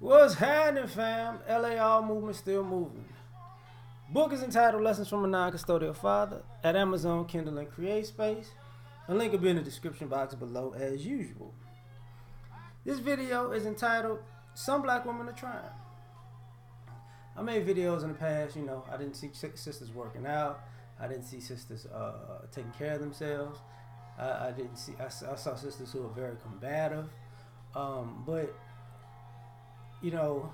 What's happening, fam? L.A.R. Movement still moving. Book is entitled Lessons from a Non-Custodial Father at Amazon, Kindle, and CreateSpace. A link will be in the description box below as usual. This video is entitled Some Black Women Are Trying. I made videos in the past, you know, I didn't see sisters working out. I didn't see sisters uh, taking care of themselves. I, I didn't see, I, I, saw sisters who were very combative. Um, but you know,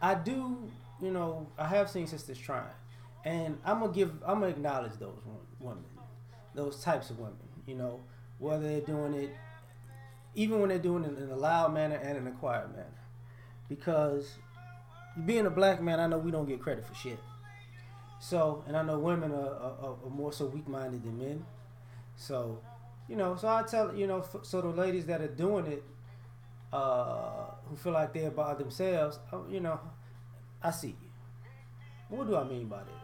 I do, you know, I have seen sisters trying, and I'm gonna give, I'm gonna acknowledge those women, those types of women. You know, whether they're doing it, even when they're doing it in a loud manner and in a quiet manner, because being a black man, I know we don't get credit for shit. So, and I know women are, are, are more so weak-minded than men. So, you know, so I tell you know, so the ladies that are doing it uh, who feel like they're by themselves, you know, I see you. What do I mean by this?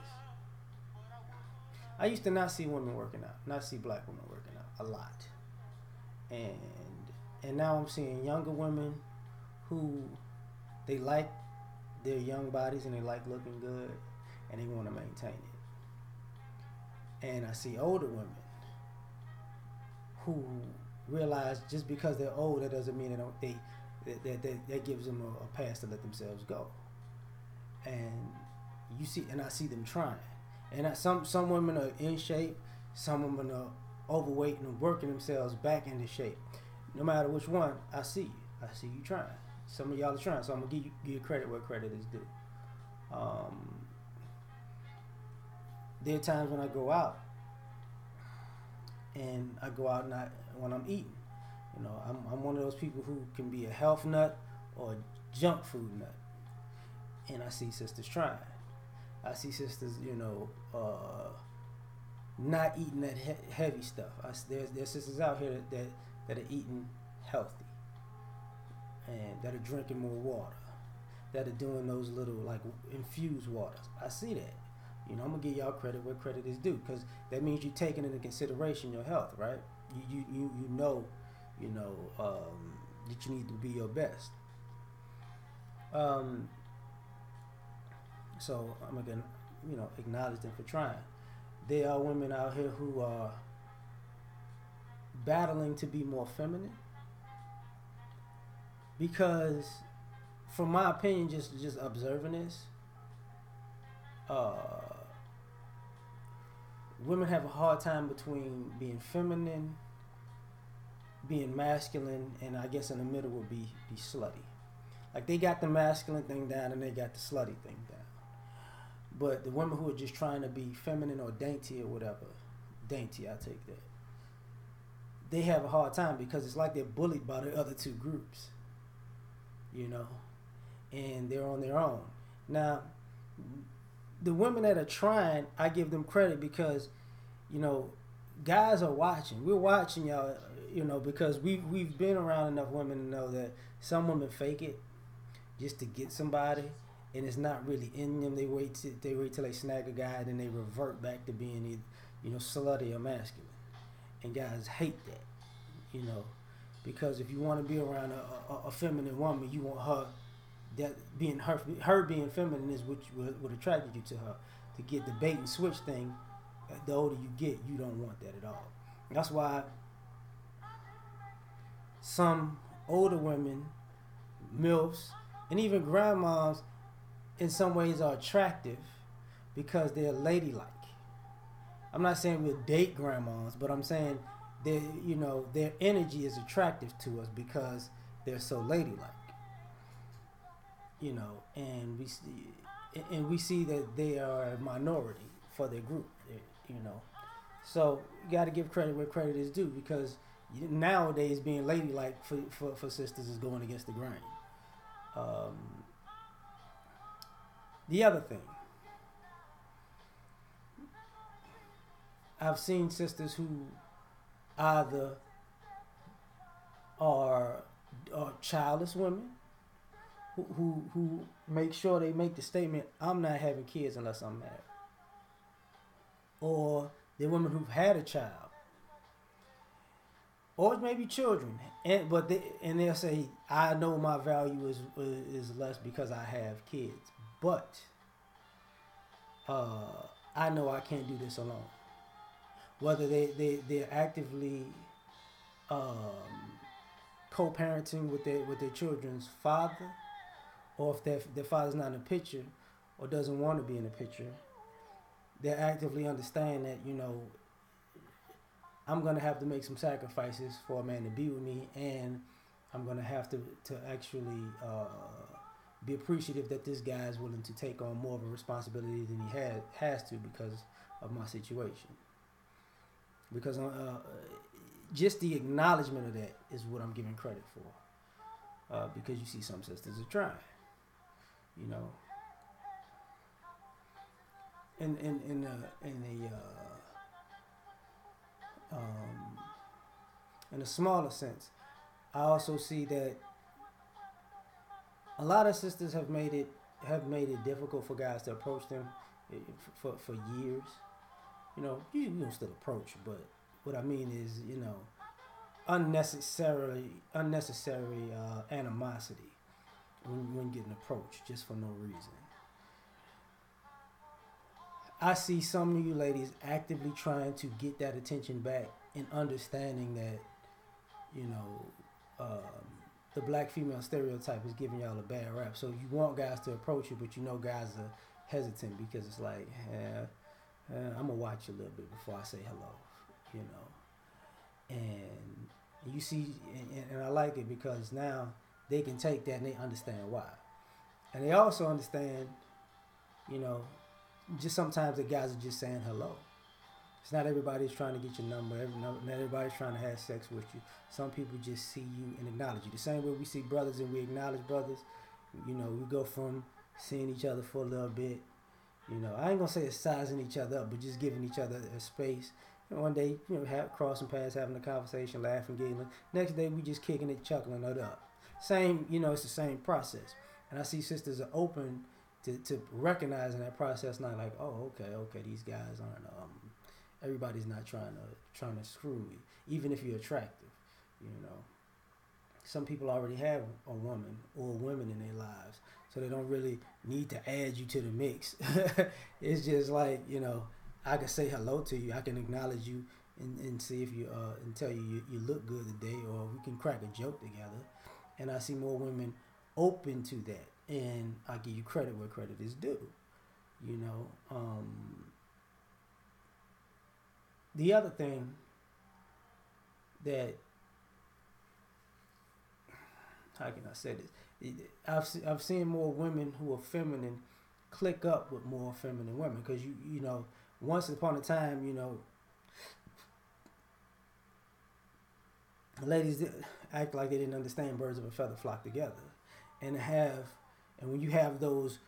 I used to not see women working out, not see black women working out a lot, and and now I'm seeing younger women who they like their young bodies and they like looking good and they want to maintain it. And I see older women who realize just because they're old, that doesn't mean they don't they that that, that, gives them a, a, pass to let themselves go. And you see, and I see them trying. And I, some some women are in shape, some women are overweight and working themselves back into shape. No matter which one, I see you. I see you trying. Some of y'all are trying, so I'm gonna give you, give you credit where credit is due. Um, there are times when I go out and I go out and I when I'm eating. You know, I'm, I'm one of those people who can be a health nut or junk food nut. And I see sisters trying. I see sisters, you know, uh, not eating that he- heavy stuff. I, there's, there's sisters out here that, that, that are eating healthy and that are drinking more water, that are doing those little like infused waters. I see that. You know, I'm gonna give y'all credit where credit is due because that means you're taking into consideration your health, right? you you you, know, you know um, that you need to be your best. Um, so I'm gonna you know acknowledge them for trying. There are women out here who are battling to be more feminine because from my opinion just just observing this uh women have a hard time between being feminine being masculine, and I guess in the middle would be be slutty. Like they got the masculine thing down and they got the slutty thing down. But the women who are just trying to be feminine or dainty or whatever, dainty, I take that. They have a hard time because it's like they're bullied by the other two groups. You know, and they're on their own. Now, the women that are trying, I give them credit because, you know, guys are watching. We're watching y'all you know, because we we've been around enough women to know that some women fake it just to get somebody, and it's not really in them. They wait to, they wait till they snag a guy, and then they revert back to being either, you know, slutty or masculine. And guys hate that, you know, because if you want to be around a, a, a feminine woman, you want her that being her her being feminine is what what, attracted you to her. To get the bait and switch thing, uh, the older you get, you don't want that at all. That's why some older women, MILFs, and even grandmas in some ways are attractive because they're ladylike. I'm not saying we'll date grandmas, but I'm saying they you know their energy is attractive to us because they're so ladylike. You know, and we see, and we see that they are a minority for their group. You know, so you got to give credit where credit is due because nowadays being ladylike for, for, for sisters is going against the grain. Um, the other thing, I've seen sisters who either are, are childless women who, who, who make sure they make the statement, I'm not having kids unless I'm married. Or the women who've had a child or maybe children, and but they, and they'll say, "I know my value is is less because I have kids," but uh, I know I can't do this alone. Whether they they they're actively um, co-parenting with their with their children's father, or if their their father's not in the picture, or doesn't want to be in the picture, they actively understand that you know I'm gonna have to make some sacrifices for a man to be with me, and I'm gonna have to to actually uh, be appreciative that this guy is willing to take on more of a responsibility than he had has to because of my situation. Because uh, just the acknowledgement of that is what I'm giving credit for. Uh, because you see some sisters are trying, you know. In in in the in the uh, um, in a smaller sense, I also see that a lot of sisters have made it have made it difficult for guys to approach them eh, for for years. You know, you, can still approach, but what I mean is, you know, unnecessarily unnecessary uh, animosity when when getting approached just for no reason. I see some of you ladies actively trying to get that attention back and understanding that, you know, um, the black female stereotype is giving y'all a bad rap. So you want guys to approach you, but you know guys are hesitant because it's like, eh, eh, I'm gonna watch a little bit before I say hello, you know. And you see, and, and I like it because now they can take that and they understand why, and they also understand, you know, just sometimes the guys are just saying hello. It's not everybody's trying to get your number. Every, not everybody's trying to have sex with you. Some people just see you and acknowledge you. The same way we see brothers and we acknowledge brothers. You know, we go from seeing each other for a little bit. You know, I ain't gonna say it's sizing each other up, but just giving each other a space. And one day, you know, have, crossing paths, having a conversation, laughing, giggling. Next day, we just kicking it, chuckling it up. Same, you know, it's the same process. And I see sisters are open to, to recognizing that process, not like, oh, okay, okay, these guys aren't um, everybody's not trying to trying to screw me, even if you're attractive. You know, some people already have a woman or women in their lives, so they don't really need to add you to the mix. it's just like you know, I can say hello to you, I can acknowledge you, and, and see if you uh and tell you, you you look good today, or we can crack a joke together. And I see more women open to that, and I give you credit where credit is due. You know, um, the other thing that how can I say this? I've I've seen more women who are feminine clique up with more feminine women because you you know once upon a time you know ladies act like they didn't understand birds of a feather flock together and have and when you have those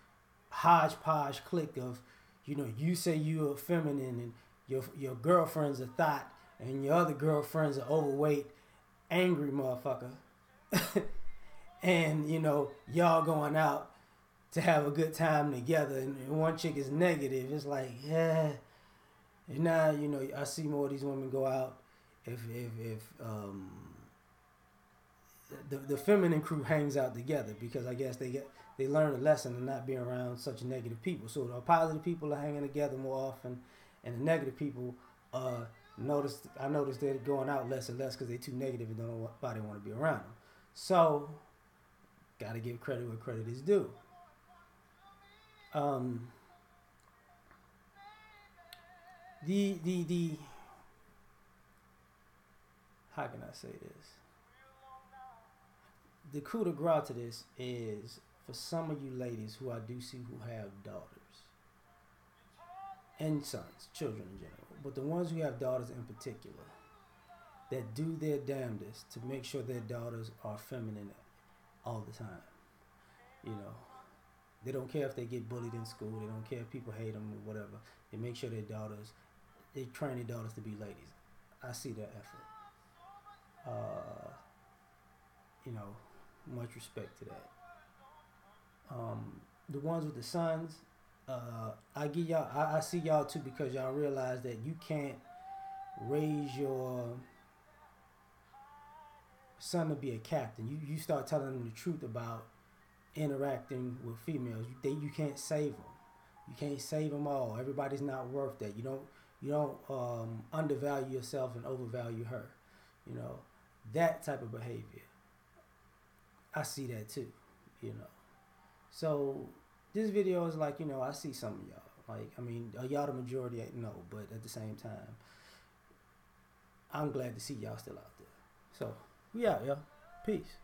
hodgepodge clique of you know you say you're feminine and your your girlfriend's a thought and your other girlfriend's an overweight, angry motherfucker. and you know, y'all going out to have a good time together and one chick is negative, it's like, yeah. And now, you know, I see more of these women go out if if if um the the feminine crew hangs out together because I guess they get they learn a lesson of not being around such negative people. So the positive people are hanging together more often and the negative people uh notice I noticed they're going out less and less because they're too negative and don't nobody want to be around them. So, gotta give credit where credit is due. Um, the the the how can I say this? The coup de grace to this is for some of you ladies who I do see who have daughters and sons, children in general, but the ones who have daughters in particular, that do their damnedest to make sure their daughters are feminine all the time. You know, they don't care if they get bullied in school. They don't care if people hate them or whatever. They make sure their daughters, they train their daughters to be ladies. I see their effort. Uh, you know, much respect to that. Um, the ones with the sons, uh, I give y'all, I, I see y'all too because y'all realize that you can't raise your son to be a captain. You you start telling them the truth about interacting with females. You, they you can't save them. You can't save them all. Everybody's not worth that. You don't you don't um, undervalue yourself and overvalue her. You know that type of behavior. I see that too. You know, so this video is like you know I see some of y'all. Like I mean, y'all the majority? No, but at the same time, I'm glad to see y'all still out there. So we out, y'all. Peace.